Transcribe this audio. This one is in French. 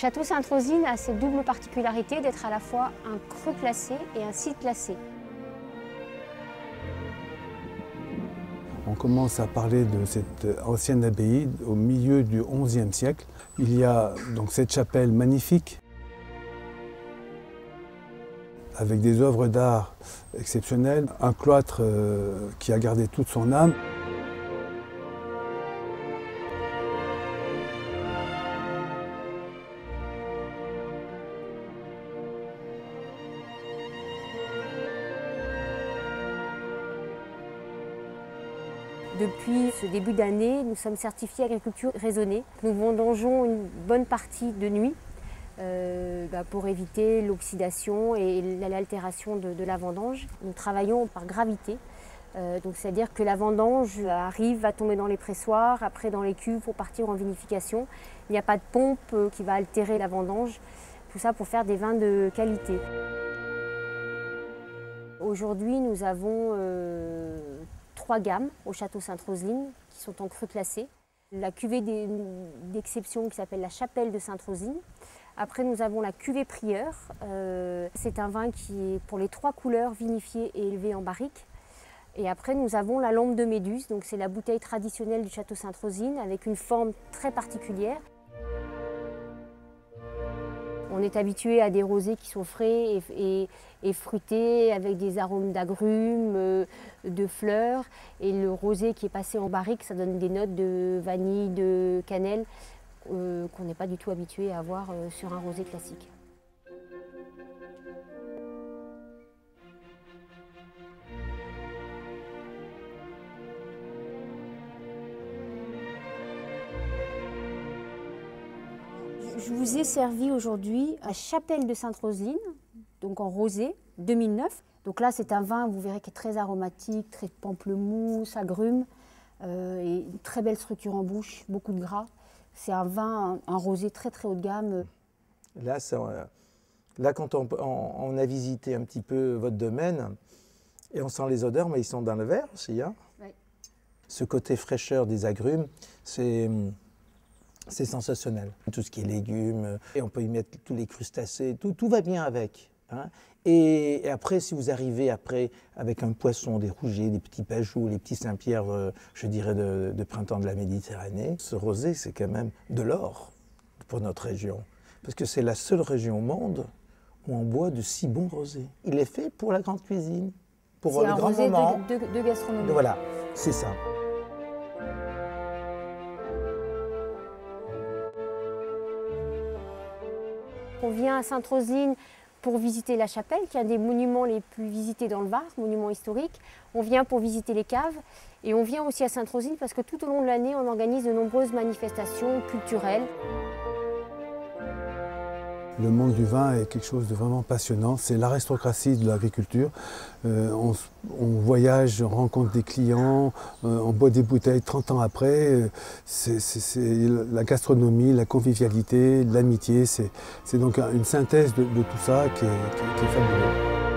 Château Sainte-Rosine a cette double particularité d'être à la fois un cru classé et un site classé. On commence à parler de cette ancienne abbaye au milieu du XIe siècle. Il y a donc cette chapelle magnifique avec des œuvres d'art exceptionnelles, un cloître euh, qui a gardé toute son âme. Depuis ce début d'année, nous sommes certifiés agriculture raisonnée. Nous vendangeons une bonne partie de nuit euh, bah, pour éviter l'oxydation et l'altération de, la vendange. Nous travaillons par gravité. Euh, c'est-à-dire que la vendange arrive, va tomber dans les pressoirs, après dans les cuves pour partir en vinification. Il n'y a pas de pompe euh, qui va altérer la vendange. Tout ça pour faire des vins de qualité. Aujourd'hui, nous avons trois gammes au château Sainte-Roseline qui sont en cru classé. La cuvée d'exception qui s'appelle la chapelle de Sainte-Rosine. Après, nous avons la cuvée prieur. Euh, c'est un vin qui est pour les trois couleurs vinifié et élevé en barrique. Et après, nous avons la lampe de Méduse. Donc, c'est la bouteille traditionnelle du château Sainte-Rosine avec une forme très particulière. On est habitué à des rosés qui sont frais et, fruités avec des arômes d'agrumes, euh, de fleurs. Et le rosé qui est passé en barrique, ça donne des notes de vanille, de cannelle euh, qu'on n'est pas du tout habitué à avoir euh, sur un rosé classique. Je vous ai servi aujourd'hui à Chapelle de Sainte-Roseline, donc en rosé, 2009. Donc là, c'est un vin, vous verrez, qui est très aromatique, très pamplemousse, agrumes, euh, et une très belle structure en bouche, beaucoup de gras. C'est un vin, un, rosé très très haut de gamme. Là, là quand on, a visité un petit peu votre domaine, et on sent les odeurs, mais ils sont dans le verre aussi. Hein. Ce côté fraîcheur des agrumes, c'est c'est sensationnel. Tout ce qui est légumes, et on peut y mettre tous les crustacés, tout, tout va bien avec. Hein. Et, après, si vous arrivez après avec un poisson, des rougiers, des petits pajoux, les petits Saint-Pierre, euh, je dirais, de, printemps de la Méditerranée, ce rosé, c'est quand même de l'or pour notre région. Parce que c'est la seule région au monde où on boit de si bons rosés. Il est fait pour la grande cuisine, pour le grand moment. De, de, de gastronomie. Voilà, c'est ça. On vient à Sainte-Rosine pour visiter la chapelle, qui est un des monuments les plus visités dans le Var, monument historique. On vient pour visiter les caves et on vient aussi à Sainte-Rosine parce que tout au long de l'année, on organise de nombreuses manifestations culturelles. Le monde du vin est quelque chose de vraiment passionnant. C'est l'aristocratie de l'agriculture. Euh, on, voyage, on rencontre des clients, euh, on boit des bouteilles 30 ans après. Euh, c'est la gastronomie, la convivialité, l'amitié. C'est donc une synthèse de, tout ça qui est, qui est fabuleuse.